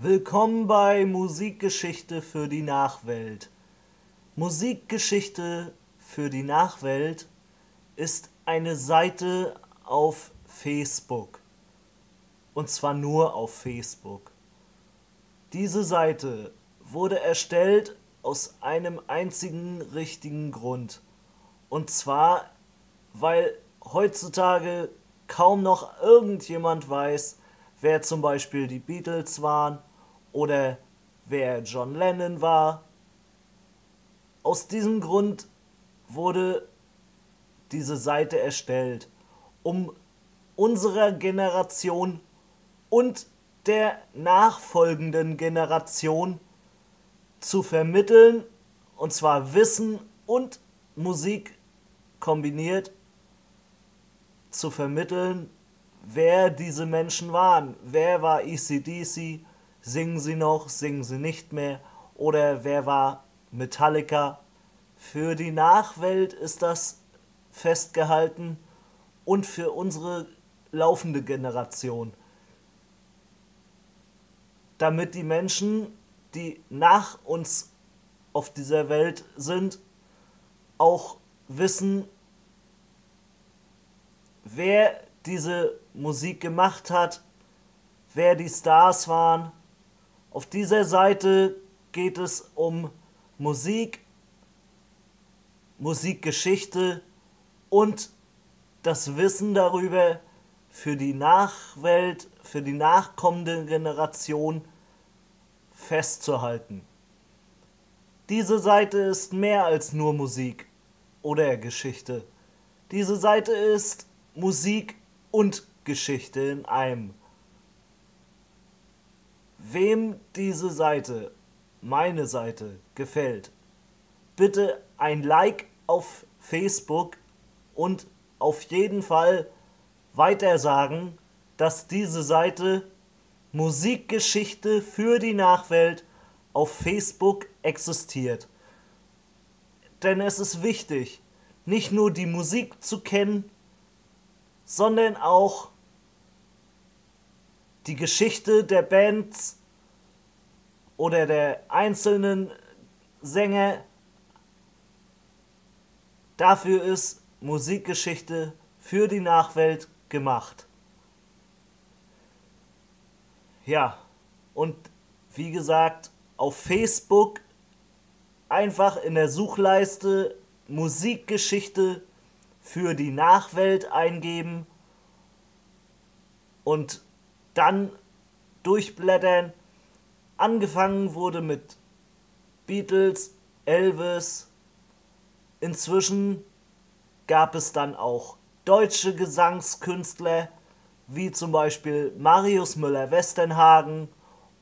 Willkommen bei Musikgeschichte für die Nachwelt. Musikgeschichte für die Nachwelt ist eine Seite auf Facebook. Und zwar nur auf Facebook. Diese Seite wurde erstellt aus einem einzigen richtigen Grund. Und zwar, weil heutzutage kaum noch irgendjemand weiß, wer zum Beispiel die Beatles waren oder wer John Lennon war. Aus diesem Grund wurde diese Seite erstellt, um unserer Generation und der nachfolgenden Generation zu vermitteln, und zwar Wissen und Musik kombiniert, zu vermitteln, wer diese Menschen waren. Wer war ECDC? Singen sie noch? Singen sie nicht mehr? Oder wer war Metallica? Für die Nachwelt ist das festgehalten und für unsere laufende Generation. Damit die Menschen, die nach uns auf dieser Welt sind, auch wissen, wer diese Musik gemacht hat, wer die Stars waren. Auf dieser Seite geht es um Musik, Musikgeschichte und das Wissen darüber für die Nachwelt, für die nachkommende Generation festzuhalten. Diese Seite ist mehr als nur Musik oder Geschichte. Diese Seite ist Musik und Geschichte in einem. Wem diese Seite, meine Seite, gefällt, bitte ein Like auf Facebook und auf jeden Fall weitersagen, dass diese Seite Musikgeschichte für die Nachwelt auf Facebook existiert. Denn es ist wichtig, nicht nur die Musik zu kennen, sondern auch die Geschichte der Bands oder der einzelnen Sänger. Dafür ist Musikgeschichte für die Nachwelt gemacht. Ja, und wie gesagt, auf Facebook einfach in der Suchleiste Musikgeschichte für die Nachwelt eingeben und dann durchblättern. Angefangen wurde mit Beatles, Elvis. Inzwischen gab es dann auch deutsche Gesangskünstler, wie zum Beispiel Marius Müller-Westernhagen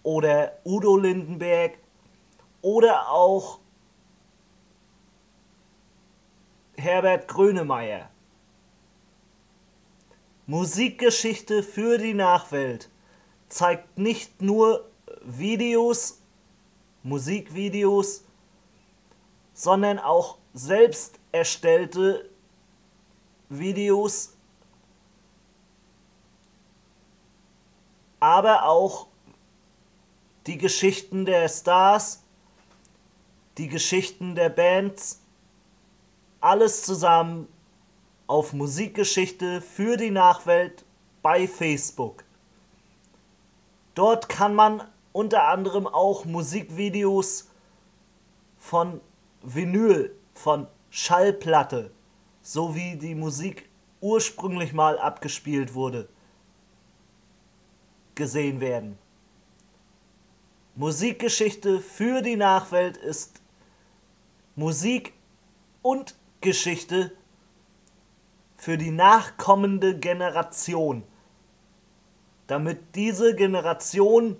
oder Udo Lindenberg oder auch Herbert Grönemeyer. Musikgeschichte für die Nachwelt zeigt nicht nur Videos, Musikvideos, sondern auch selbst erstellte Videos, aber auch die Geschichten der Stars, die Geschichten der Bands, alles zusammen auf Musikgeschichte für die Nachwelt bei Facebook. Dort kann man unter anderem auch Musikvideos von Vinyl, von Schallplatte, so wie die Musik ursprünglich mal abgespielt wurde, gesehen werden. Musikgeschichte für die Nachwelt ist Musik und Geschichte für die nachkommende Generation, damit diese Generation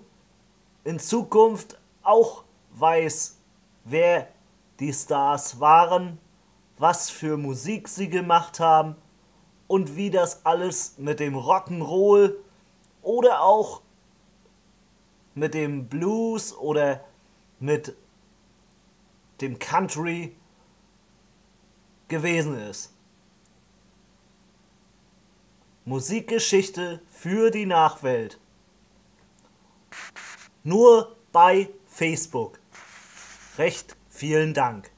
in Zukunft auch weiß, wer die Stars waren, was für Musik sie gemacht haben und wie das alles mit dem Rock'n'Roll oder auch mit dem Blues oder mit dem Country gewesen ist. Musikgeschichte für die Nachwelt. Nur bei Facebook. Recht vielen Dank.